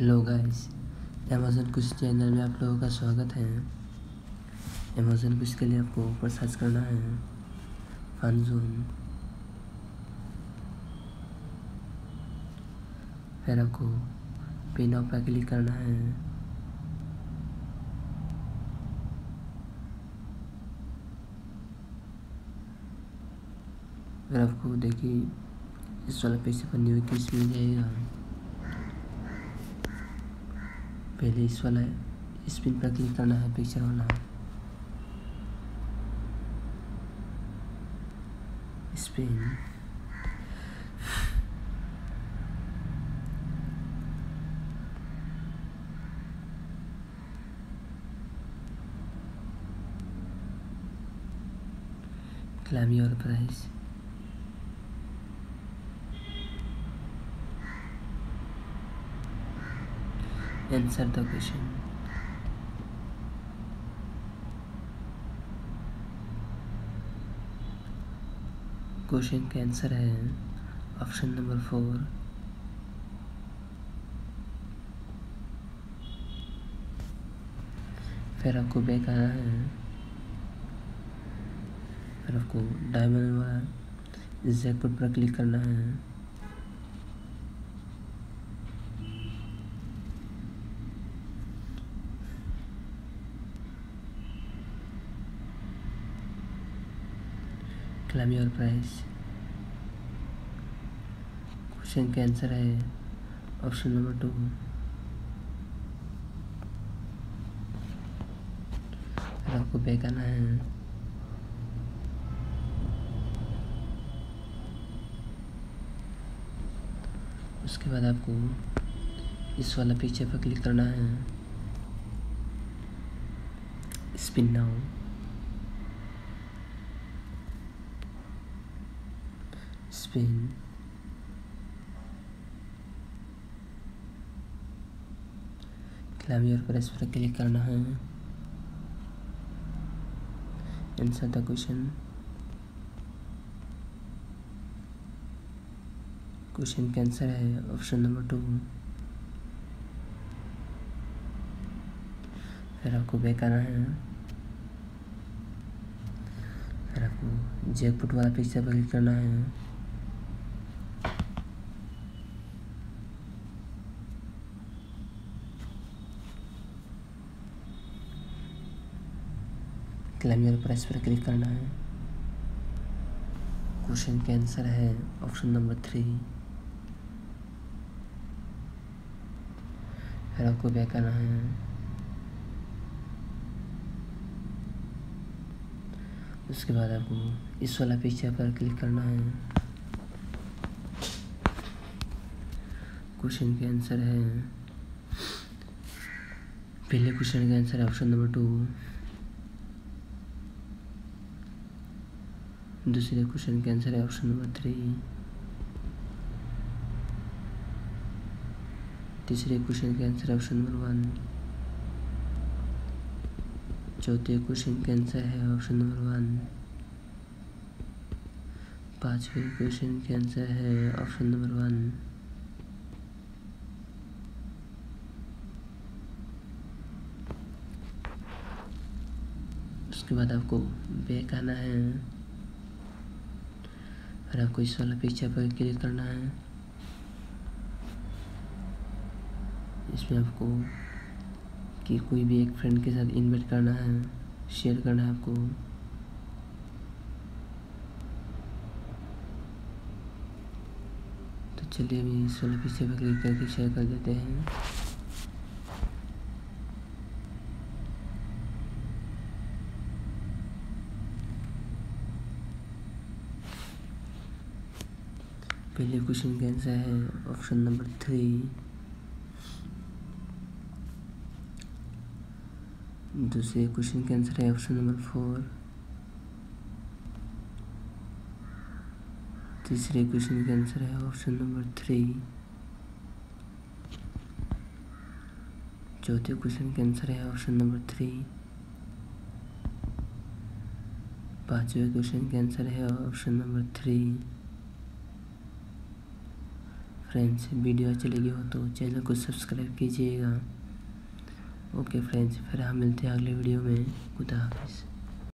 Hello guys Amazon कुछ channel में आप लोगों का स्वागत है। अमेज़न कुछ के लिए आपको ऊपर सर्च करना है। फन जोन फिर आपको पिन ऑफ़ पर क्लिक करना है। फिर आपको देखिए, इस वाला पेज पर न्यू किस मिल जाएगा। पहले इस वाला स्पिन पर क्लिक करना है पिक्चर वाला spin. claim your price answer the question. Question का आंसर है ऑप्शन नंबर फोर फिर आपको बैक आना है। फिर आपको डायमंड वाला जैकपॉट पर क्लिक करना है। क्लेम योर प्राइस क्वेश्चन का आंसर है ऑप्शन नंबर टू आपको बैक आना है। उसके बाद आपको इस वाला पिक्चर पर क्लिक करना है। Spin now claim your prize पर क्लिक करना है। आंसर द क्वेश्चन क्वेश्चन का आंसर है ऑप्शन नंबर टू फिर आपको बैक आना है। फिर आपको जैकपुट वाला पिक्चर पर क्लिक करना है। क्लेम योर प्राइस पर क्लिक करना है। क्वेश्चन के आंसर है ऑप्शन नंबर थ्री। फिर आपको बैक करना है? उसके बाद आपको इस वाला पिक्चर पर क्लिक करना है। क्वेश्चन के आंसर है। पहले क्वेश्चन का आंसर है ऑप्शन नंबर टू। दूसरे क्वेश्चन का आंसर है ऑप्शन नंबर थ्री तीसरे क्वेश्चन का आंसर ऑप्शन नंबर वन चौथे क्वेश्चन का आंसर है ऑप्शन नंबर वन पांचवे क्वेश्चन का आंसर है ऑप्शन नंबर वन उसके बाद आपको बैक आना है. फिर आपको इस वाला पिक्चर पर क्लिक करना है। इसमें आपको कि कोई भी एक फ्रेंड के साथ इनवाइट करना है शेयर करना है आपको। तो चलिए अभी इस वाले पिक्चर पर क्लिक करके शेयर कर देते हैं। पहले क्वेश्चन का आंसर है? ऑप्शन नंबर थ्री दूसरे क्वेश्चन का आंसर है ऑप्शन नंबर फोर तीसरे क्वेश्चन का आंसर है ऑप्शन नंबर थ्री चौथे क्वेश्चन का आंसर है ऑप्शन नंबर थ्री पाँचवें क्वेश्चन का आंसर है option number three friends video अच्छी लगी हो तो चैनल को सब्सक्राइब कीजिएगा। ओके फ्रेंड्स फिर हम मिलते हैं अगले वीडियो में। खुदा हाफिज़।